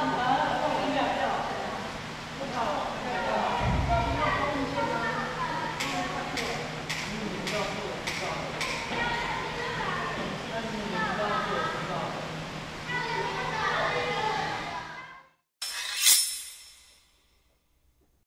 아.